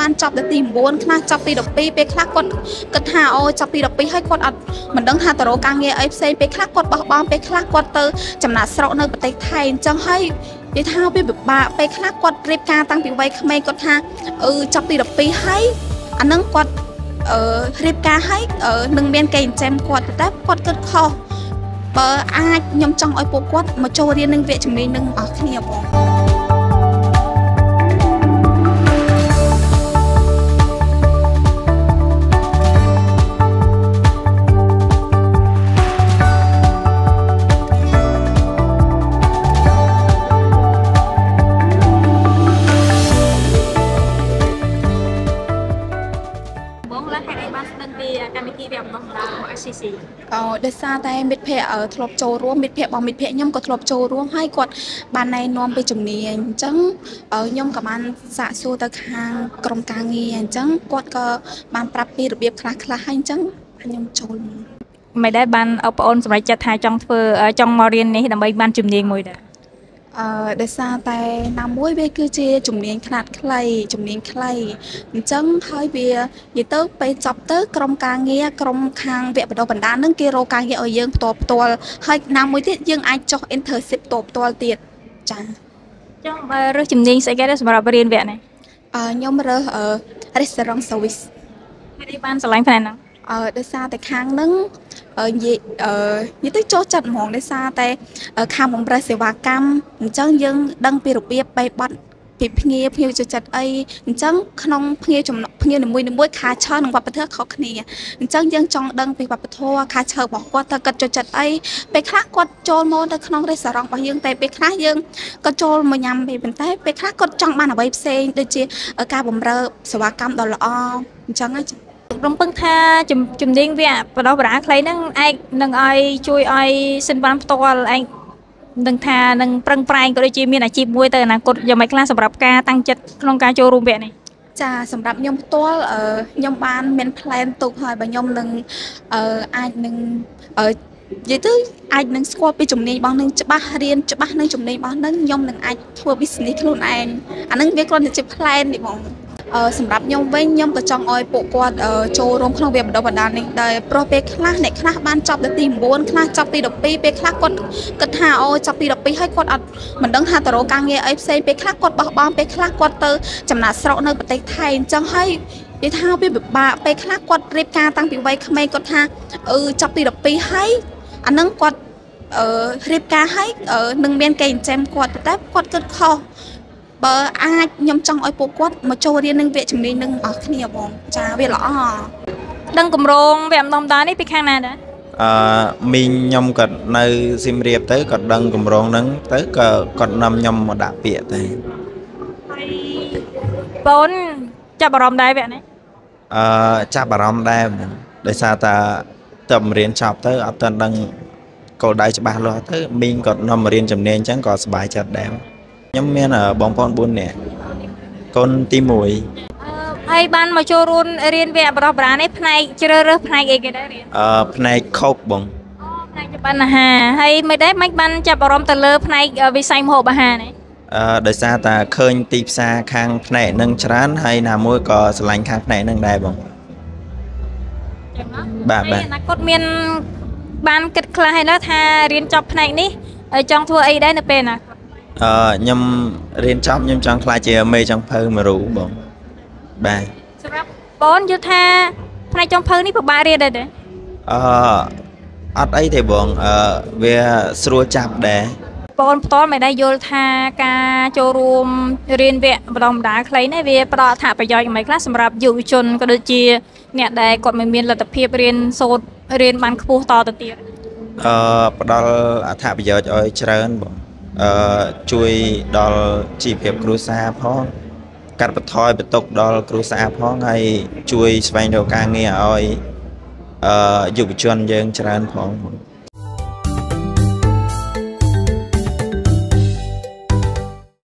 បានចប់ទៅទី9ខ្លះចប់ទី12ពេលខ្លះគាត់គិតថាអូចប់ទី12ហើយគាត់អត់មិនដឹងថាទៅរកការងារអីផ្សេងពេលខ្លះគាត់បោះបង់ពេលខ្លះគាត់ទៅចំណាក់ស្រុកនៅប្រទេសថៃអញ្ចឹងហើយនិយាយថាវាពិបាកពេលខ្លះគាត់រៀបការតាំងពីវ័យក្មេងគាត់ថាអឺចប់ទី12ហើយអានឹងគាត់អឺរៀបការហើយនឹងមានកេរចិញ្ចឹមគាត់តែគាត់គិតខុសបើអាចខ្ញុំចង់ឲ្យពួកគាត់មកចូលរៀននឹងវគ្គជំនាញនឹងអស់គ្នាបង ស់ SCC អូដោយសារតែមិត្តភ័ក្តិធ្លាប់ចូលរួមមិត្តភ័ក្តិរបស់មិត្តភ័ក្តិខ្ញុំក៏ធ្លាប់ចូលរួមហើយគាត់បានណែនាំពីជំនាញអញ្ចឹងខ្ញុំក៏បានសាកសួរទៅខាងក្រុមការងារអញ្ចឹងគាត់ក៏បានប្រាប់ពីរបៀបខ្លះខ្លះហើយអញ្ចឹងខ្ញុំចូលមិនដែរបានបងអូនសម្រេចចិត្តថាចង់ធ្វើចង់មករៀននេះដើម្បីបានជំនាញមួយដែរ អឺដោយសារតែណាមួយវាគឺជាជំនាញខ្នាតខ្លីជំនាញខ្លីអញ្ចឹងហើយវានិយាយទៅពេលចប់ទៅក្រុមការងារក្រុមខាងវគ្គបណ្ដុះបណ្ដាលនឹងគេរកការងារឲ្យយើងផ្ទាល់ផ្ទាល់ហើយណាមួយទៀតយើងអាចចុះ internship ផ្ទាល់ផ្ទាល់ទៀតចា៎ចង់រើសជំនាញស្អីគេដែរសម្រាប់រៀនវគ្គនេះអឺខ្ញុំរើស restaurant service ហើយបានឆ្លាញ់ផ្នែកហ្នឹង អឺដោយសារតែខាងហ្នឹងនិយាយអឺនិយាយទៅចូលចិត្តហ្មងដោយសារតែខាងបំរើសេវាកម្មអញ្ចឹងយើង ដឹងពីរបៀបបេបត់ពីភ្ងាភ្ញៀវចូលចិត្តអីអញ្ចឹងក្នុងភ្ងាចំណភ្ងានីមួយមួយខាឆើនិងវប្បធម៌ខុសគ្នាអញ្ចឹងយើងចង់ដឹងពីវប្បធម៌ខាឆើរបស់គាត់តើគាត់ចូលចិត្តអីពេលខ្លះគាត់ចូលមកនៅក្នុងរេស្តូរ៉ង់របស់យើងតែពេលខ្លះយើងក៏ចូលមកញ៉ាំពេលប៉ុន្តែពេលខ្លះគាត់ចង់បានអ្វីផ្សេងដូចជាការបម្រើសេវាកម្មដ៏ល្អអញ្ចឹងហ្នឹង រំពឹងថាជំនាញវគ្គបដោះបរាខ្លីហ្នឹងឯងនឹងឲ្យជួយឲ្យសិនវ៉ាន់ផ្ទាល់ឯងនឹងថានឹងប្រឹងប្រែងក៏ដូចជាមានអាជីពមួយទៅអនាគតយ៉ាងម៉េចខ្លះសម្រាប់ការតាំងចិត្តក្នុងការចូលរួមវគ្គនេះចាសម្រាប់ខ្ញុំផ្ទាល់ខ្ញុំបានមាន plan ទុកហើយបើខ្ញុំនឹងអាចនឹងនិយាយទៅអាចនឹងស្គាល់ពីជំនាញរបស់នឹងច្បាស់រៀនច្បាស់នឹងជំនាញរបស់នឹងខ្ញុំនឹងអាចធ្វើ business ខ្លួនឯងអានឹងវាគ្រាន់តែជា plan នេះបង សម្រាប់ខ្ញុំវិញខ្ញុំក៏ចង់ឲ្យពួកគាត់ចូលរួមក្នុងវគ្គបណ្ដុះបណ្ដាលនេះដែរព្រោះពេលខ្លះអ្នកខ្លះបានចប់ទៅទី9ខ្លះចប់ទី12ពេលខ្លះគាត់គិតថាអូចប់ទី12ហើយគាត់អត់មិនដឹងថាទៅរកការងារអីផ្សេងពេលខ្លះគាត់បោះបង់ពេលខ្លះគាត់ទៅចំណាក់ស្រុកនៅប្រទេសថៃអញ្ចឹងហើយនិយាយថាវាពិបាកពេលខ្លះគាត់រៀបការតាំងពីវ័យក្មេងគាត់ថាអឺចប់ទី12ហើយអានឹងគាត់អឺរៀបការហើយនឹងមានកេរចិញ្ចឹមគាត់តែគាត់គិតខុស បើអាចខ្ញុំចង់ឲ្យពួកគាត់មកចូលរៀននឹងវគ្គជំនាញនឹងអស់គ្នាបងចាវាល្អដឹងគម្រោងវគ្គអំដំដានេះពីខាងណាដែរអឺមីងខ្ញុំក៏នៅសៀមរាបទៅក៏ដឹងគម្រោងហ្នឹងទៅក៏គាត់នាំខ្ញុំមកដាក់ពាក្យទៅហើយបងចាប់អារម្មណ៍ដែរវគ្គនេះអឺចាប់អារម្មណ៍ដែរដោយសារតាទៅរៀនចប់ទៅអត់ទាន់ដឹងគោលដៅច្បាស់លាស់ទៅមីងគាត់នាំមករៀនជំនាញអញ្ចឹងក៏សប្បាយចិត្តដែរ ខ្ញុំមានបងប្អូន4នាក់កូនទី1ហើយបានមកចូលរួមរៀនវគ្គបរិបរានេះផ្នែកជ្រើសរើសផ្នែកអីគេដែររៀនអឺផ្នែកខុកបងអូផ្នែកចម្អិនអាហារហើយមិនដែរមិនបានចាប់អារម្មណ៍ទៅលើផ្នែកវិស័យម្ហូបអាហារនេះអឺដោយសារតែឃើញទីផ្សារខាងផ្នែកនឹងច្រើនហើយណាមួយក៏ឆ្លាញ់ខាងផ្នែកនឹងដែរបងបាទបាទអនាគតមានបានគិតខ្លះហើយណាថារៀនចប់ផ្នែកនេះចង់ធ្វើអីដែរនៅពេលណា អឺខ្ញុំរៀនចប់ខ្ញុំចង់ខ្លាចជាមេចុងភៅមួយរូបបងបាទសម្រាប់បងយល់ថាផ្នែកចុងភៅនេះពិបាករៀនដែរទេអឺអត់អីទេបងអឺវាស្រួលចាប់ដែរបងផ្ទាល់មិនដែលយល់ថាការចូលរួមរៀនវគ្គបណ្ដុះបណ្ដាលខ្លីនេះវាផ្ដល់អត្ថប្រយោជន៍យ៉ាងម៉េចខ្លះសម្រាប់យុវជនក៏ដូចជា អ្នកដែលគាត់មិនមានលទ្ធភាពរៀនសូត្ររៀនបានខ្ពស់តទៅទៀតអឺផ្ដល់អត្ថប្រយោជន៍ឲ្យច្រើនបង អឺជួយដល់ជីវភាពគ្រួសារផងកាត់បន្ថយបន្ទុកដល់គ្រួសារផងហើយជួយស្វែងរកការងារឲ្យអឺយុវជនយើងច្រើនផង